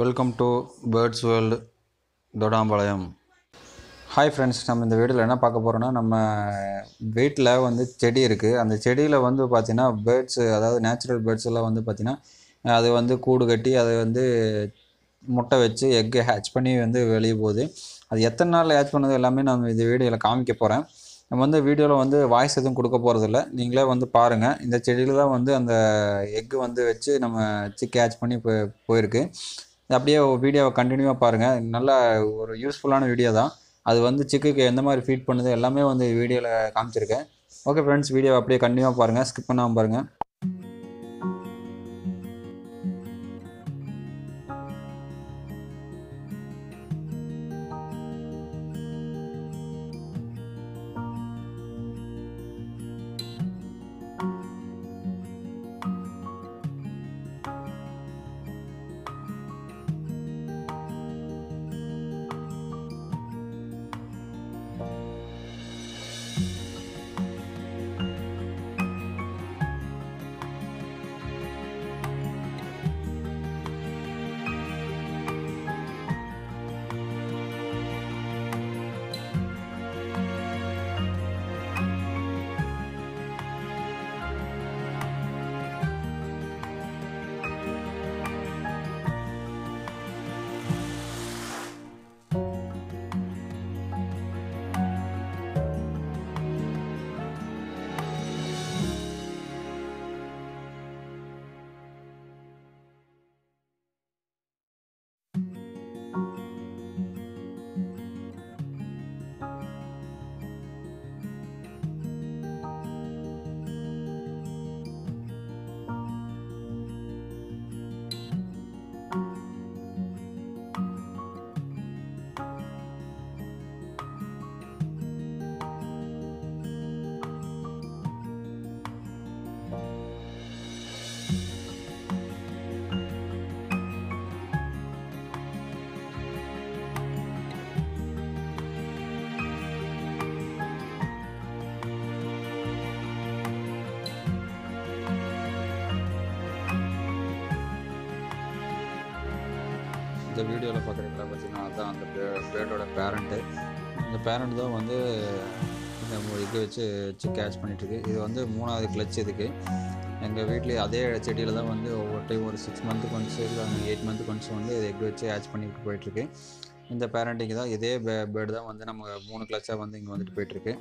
Welcome to birds world Thodampalayam hi friends நம்ம இந்த வீடியோவில் என்ன பார்க்க போகிறோன்னா நம்ம வீட்டில் வந்து செடி இருக்குது அந்த செடியில் வந்து பார்த்திங்கன்னா பேர்ட்ஸு அதாவது நேச்சுரல் பேர்ட்ஸ் எல்லாம் வந்து பார்த்திங்கன்னா அது வந்து கூடு கட்டி அதை வந்து முட்டை வச்சு எக்கு ஹேட்ச் பண்ணி வந்து வெளியே போகுது. அது எத்தனை நாள் ஹேட்ச் பண்ணது எல்லாமே நம்ம இந்த வீடியோவில் காமிக்க போகிறேன் நம்ம வந்து வீடியோவில் வந்து வாய்ஸ் எதுவும் கொடுக்க போகிறதில்ல நீங்களே வந்து பாருங்கள் இந்த செடியில் தான் வந்து அந்த எக்கு வந்து வச்சு நம்ம சிக்கு ஹேட்ச் பண்ணி போ போயிருக்கு. அப்படியே வீடியோவை கண்டினியூவாக பாருங்கள் நல்ல ஒரு யூஸ்ஃபுல்லான வீடியோ தான். அது வந்து சிக்குக்கு எந்த மாதிரி ஃபீட் பண்ணுது எல்லாமே வந்து வீடியோவில் காமிச்சிருக்கேன். ஓகே ஃப்ரெண்ட்ஸ் வீடியோவை அப்படியே கண்டினியூவாக பாருங்கள் ஸ்கிப் பண்ணாமல் பாருங்கள் இந்த வீடியோவில் பார்க்குறீங்களா பார்த்தீங்கன்னா அதுதான் அந்த பேர்டோட பேரண்ட்டு இந்த பேரண்ட் தான் வந்து இந்த இது வச்சு வச்சு கேட்ச் பண்ணிகிட்ருக்கு இது வந்து மூணாவது கிளச் இதுக்கு. எங்கள் வீட்லேயே அதே செடியில் தான் வந்து ஒவ்வொரு டைம் ஒரு சிக்ஸ் மந்த்துக்கு ஒன்ஸ் இல்லை எயிட் மந்த்துக்கு ஒன்ஸ் வந்து இது எக் வச்சு ஹேட்ச் பண்ணிட்டு போயிட்டுருக்கு. இந்த பேரண்டிங் தான் இதே பே பேர்டு தான் வந்து நம்ம மூணு கிளச்சாக வந்து இங்கே வந்துட்டு போயிட்டுருக்கு.